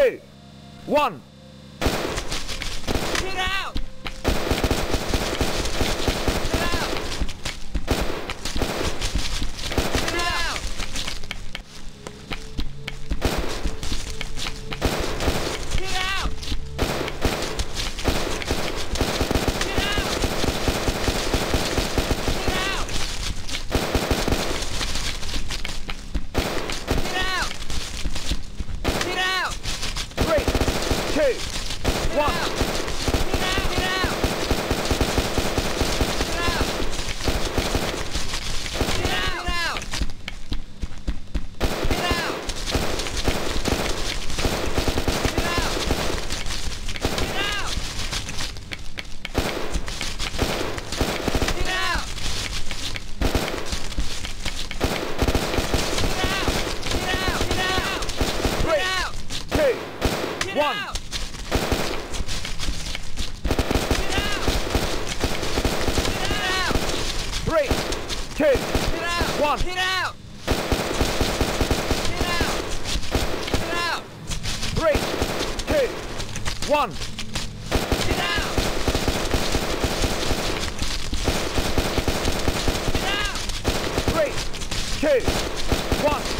two, one. One! Three, two, one.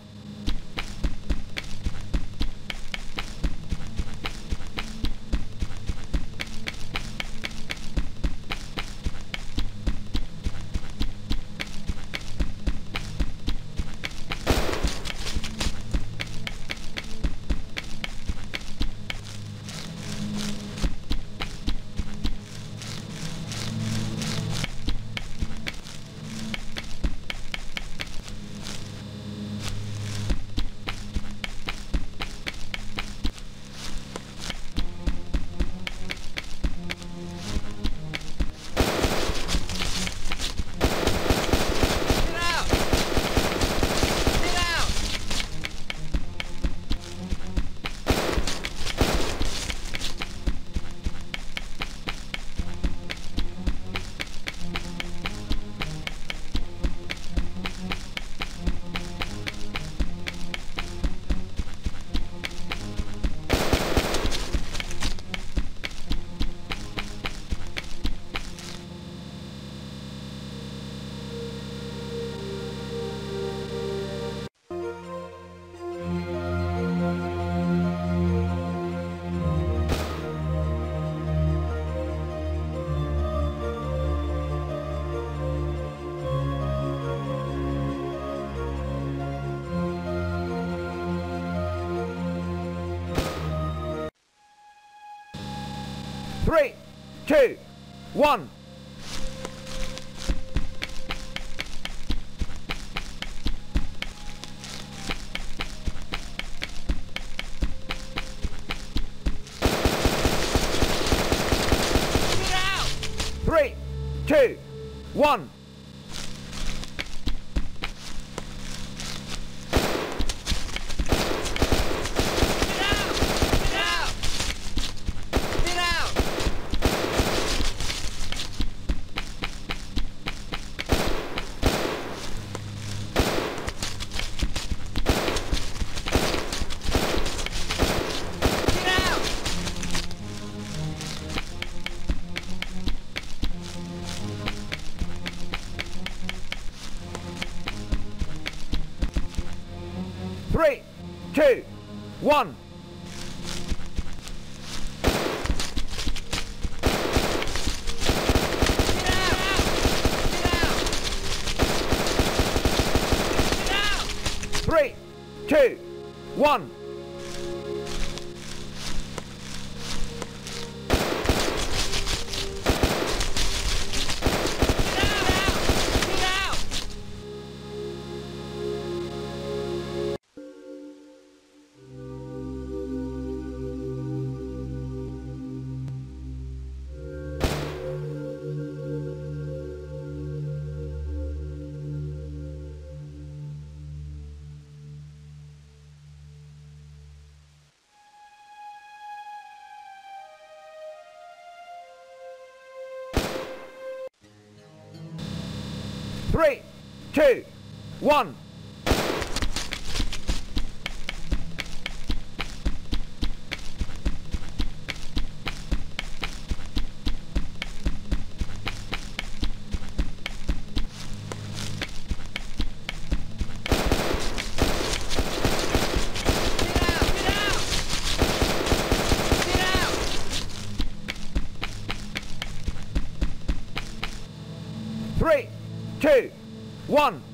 One. Three, two, one. two, one. three, two, one.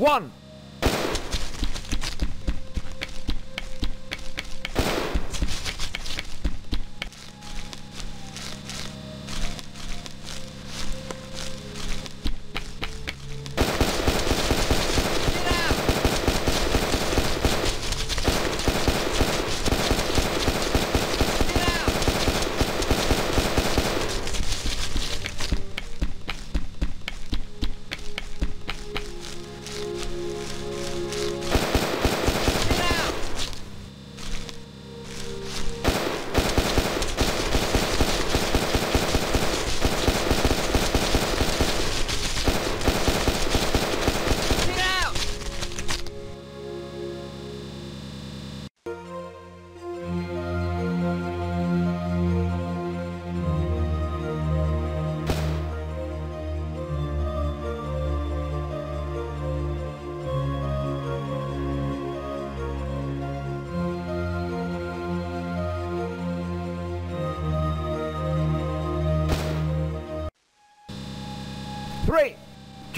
one.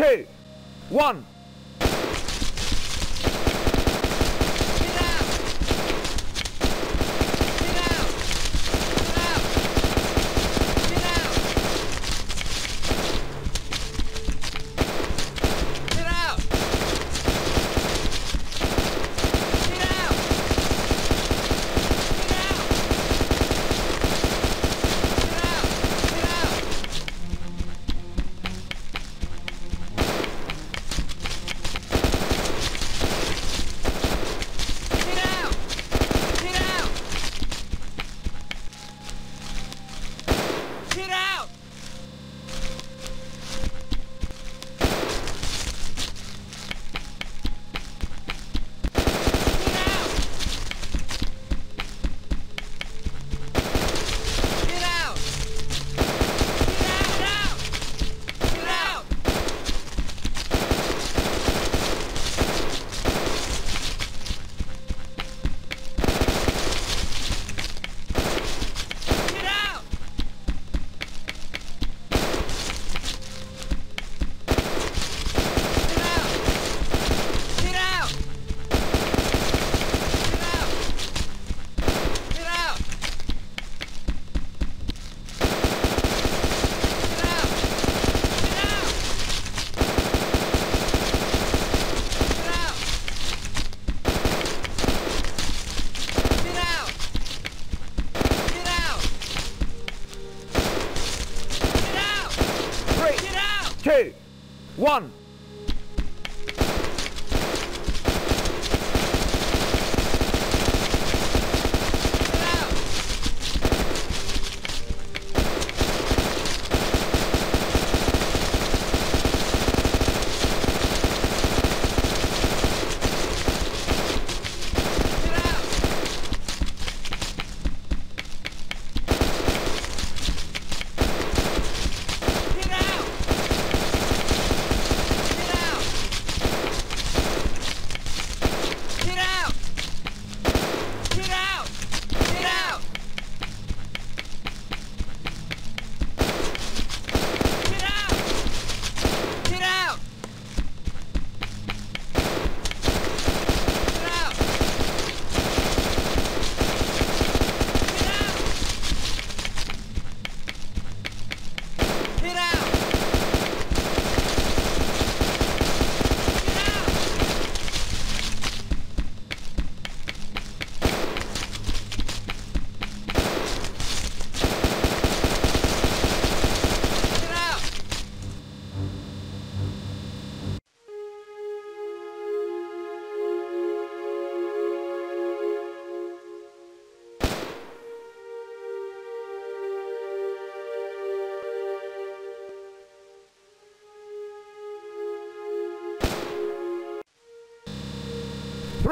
two, one. two, one.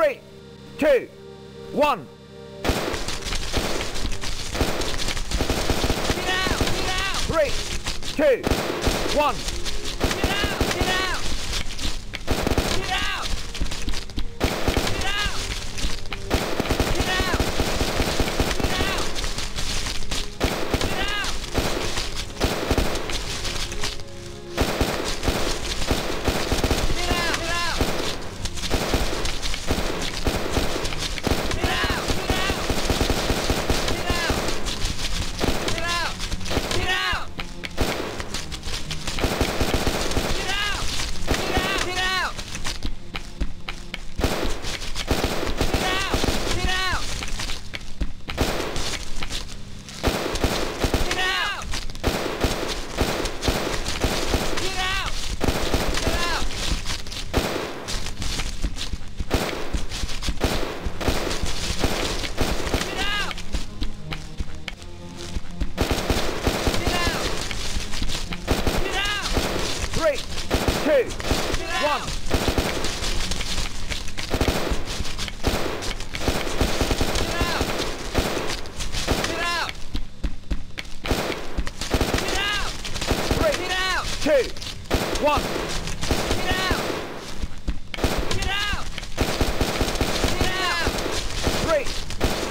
Three, two, one. Get out! Get out! Three, two, one.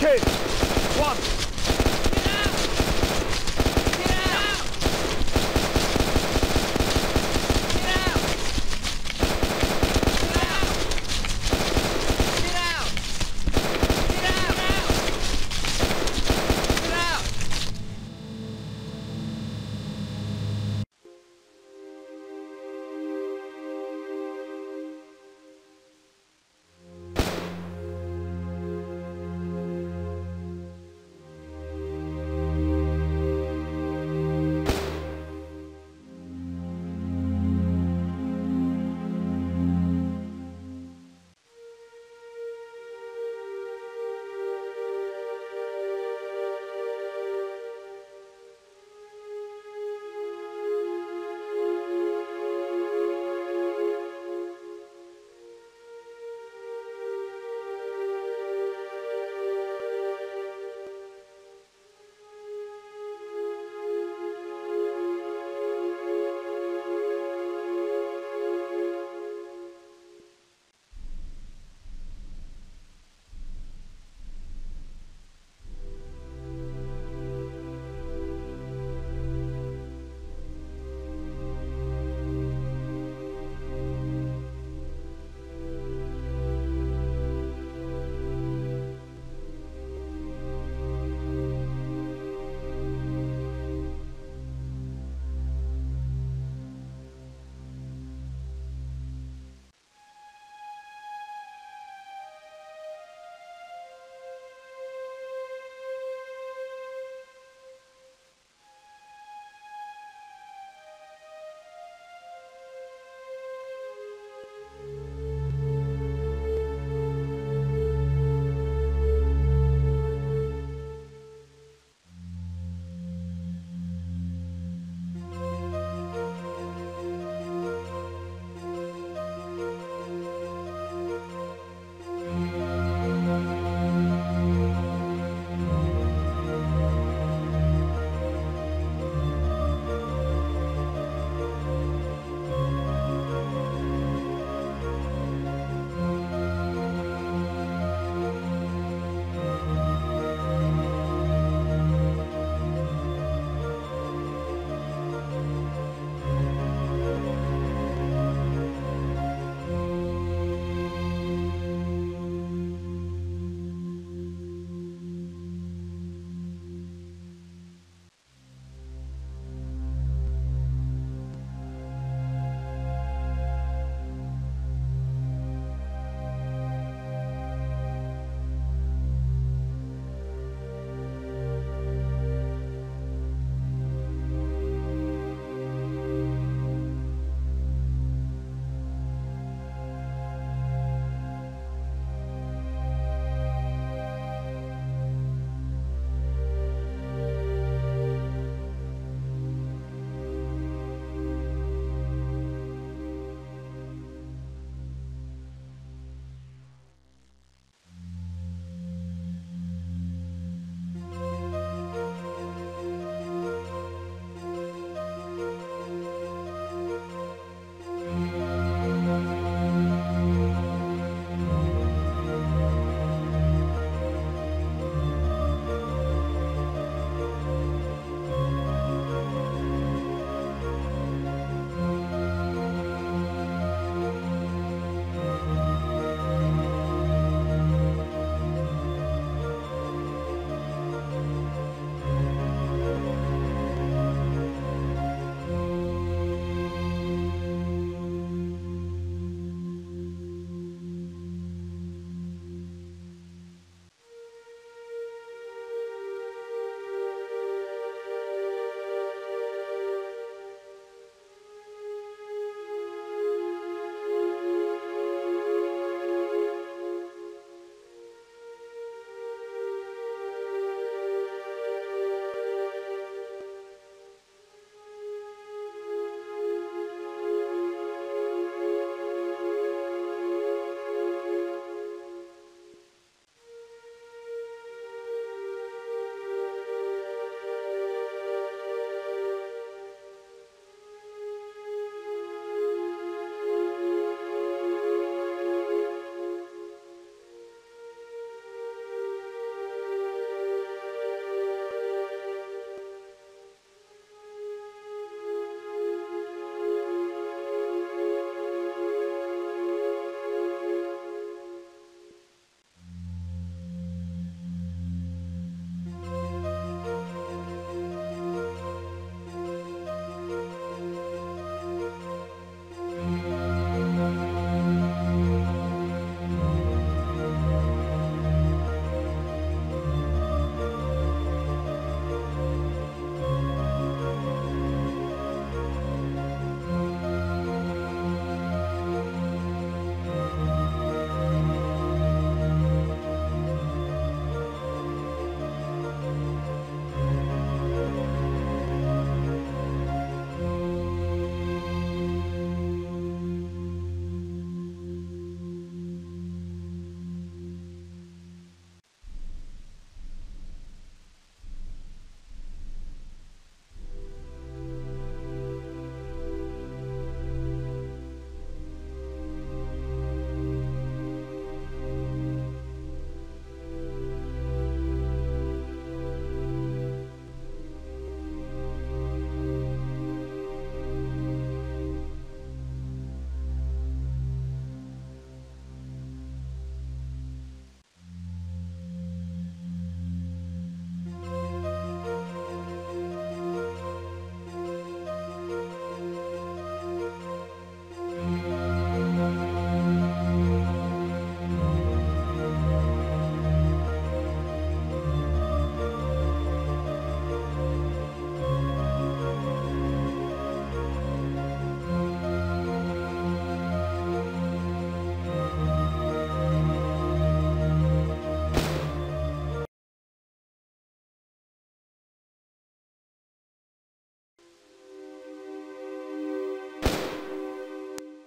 Grenade!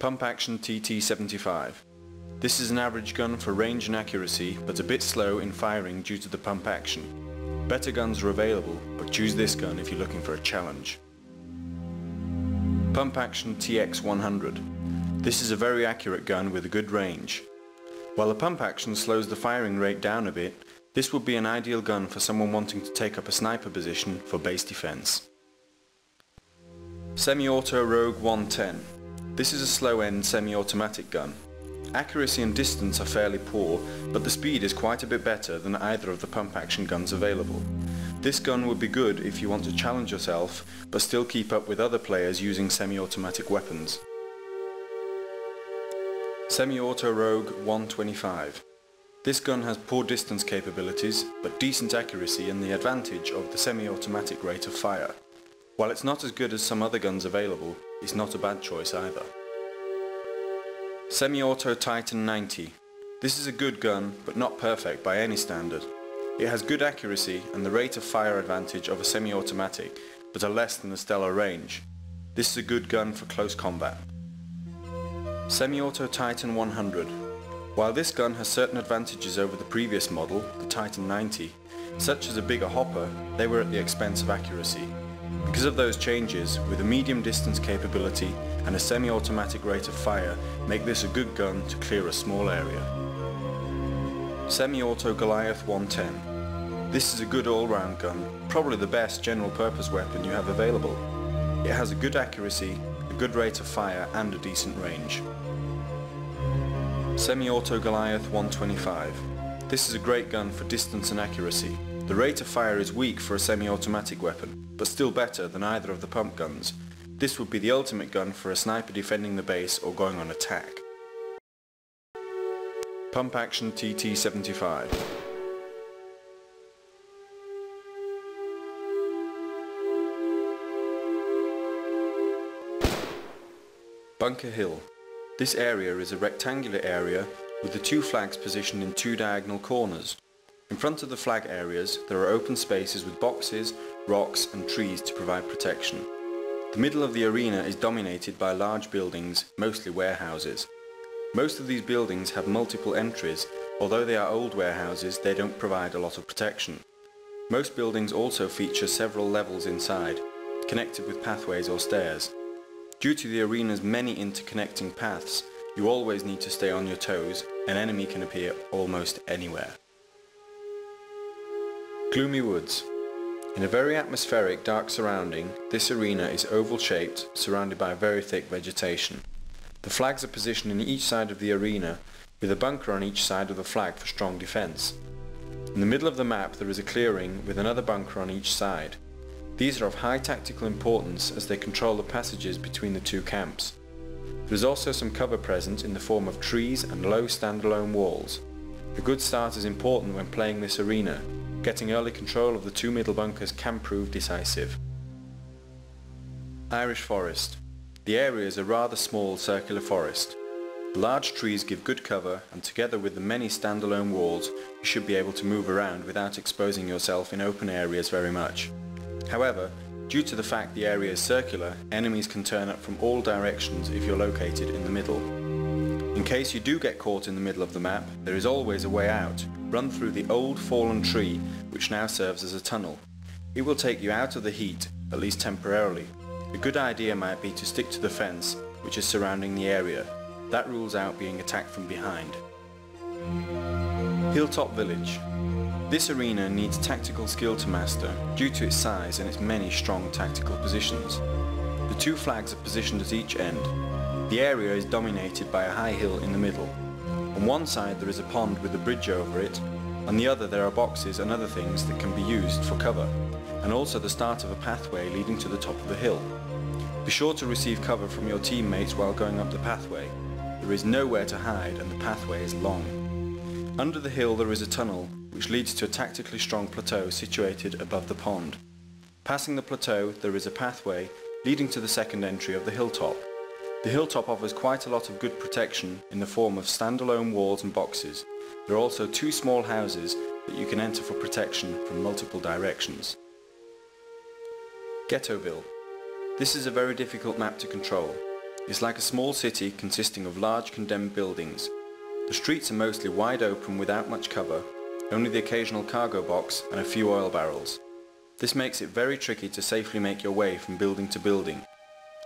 Pump Action TT75. This is an average gun for range and accuracy, but a bit slow in firing due to the pump action. Better guns are available, but choose this gun if you're looking for a challenge. Pump Action TX100. This is a very accurate gun with a good range. While the pump action slows the firing rate down a bit, this would be an ideal gun for someone wanting to take up a sniper position for base defense. Semi-Auto Rogue 110. This is a slow-end semi-automatic gun. Accuracy and distance are fairly poor, but the speed is quite a bit better than either of the pump action guns available. This gun would be good if you want to challenge yourself, but still keep up with other players using semi-automatic weapons. Semi-Auto Rogue 125. This gun has poor distance capabilities, but decent accuracy and the advantage of the semi-automatic rate of fire. While it's not as good as some other guns available, it's not a bad choice either. Semi-Auto Titan 90. This is a good gun, but not perfect by any standard. It has good accuracy and the rate of fire advantage of a semi-automatic, but a less than the stellar range. This is a good gun for close combat. Semi-Auto Titan 100. While this gun has certain advantages over the previous model, the Titan 90, such as a bigger hopper, they were at the expense of accuracy. Because of those changes, with a medium distance capability and a semi-automatic rate of fire, make this a good gun to clear a small area. Semi-Auto Goliath 110. This is a good all-round gun, probably the best general purpose weapon you have available. It has a good accuracy, a good rate of fire and a decent range. Semi-Auto Goliath 125. This is a great gun for distance and accuracy. The rate of fire is weak for a semi-automatic weapon, but still better than either of the pump guns. This would be the ultimate gun for a sniper defending the base or going on attack. Pump Action TT75 Bunker Hill. This area is a rectangular area with the two flags positioned in two diagonal corners. In front of the flag areas there are open spaces with boxes, rocks and trees to provide protection. The middle of the arena is dominated by large buildings, mostly warehouses. Most of these buildings have multiple entries, although they are old warehouses they don't provide a lot of protection. Most buildings also feature several levels inside, connected with pathways or stairs. Due to the arena's many interconnecting paths, you always need to stay on your toes, an enemy can appear almost anywhere. Gloomy Woods. In a very atmospheric, dark surrounding, this arena is oval-shaped, surrounded by very thick vegetation. The flags are positioned in each side of the arena, with a bunker on each side of the flag for strong defence. In the middle of the map there is a clearing with another bunker on each side. These are of high tactical importance as they control the passages between the two camps. There is also some cover present in the form of trees and low standalone walls. A good start is important when playing this arena. Getting early control of the two middle bunkers can prove decisive. Irish Forest. The area is a rather small circular forest. Large trees give good cover and together with the many standalone walls you should be able to move around without exposing yourself in open areas very much. However, due to the fact the area is circular, enemies can turn up from all directions if you're located in the middle. In case you do get caught in the middle of the map, there is always a way out. Run through the old fallen tree, which now serves as a tunnel. It will take you out of the heat, at least temporarily. A good idea might be to stick to the fence, which is surrounding the area. That rules out being attacked from behind. Hilltop Village. This arena needs tactical skill to master due to its size and its many strong tactical positions. The two flags are positioned at each end. The area is dominated by a high hill in the middle. On one side there is a pond with a bridge over it, on the other there are boxes and other things that can be used for cover, and also the start of a pathway leading to the top of the hill. Be sure to receive cover from your teammates while going up the pathway. There is nowhere to hide and the pathway is long. Under the hill there is a tunnel which leads to a tactically strong plateau situated above the pond. Passing the plateau there is a pathway leading to the second entry of the hilltop. The hilltop offers quite a lot of good protection in the form of standalone walls and boxes. There are also two small houses that you can enter for protection from multiple directions. Ghettoville. This is a very difficult map to control. It's like a small city consisting of large condemned buildings. The streets are mostly wide open without much cover, only the occasional cargo box and a few oil barrels. This makes it very tricky to safely make your way from building to building.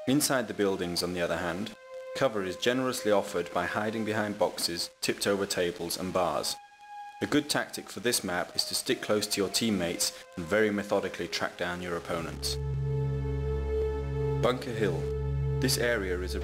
Inside the buildings, on the other hand, cover is generously offered by hiding behind boxes, tipped over tables and bars. A good tactic for this map is to stick close to your teammates and very methodically track down your opponents. Bunker Hill. This area is a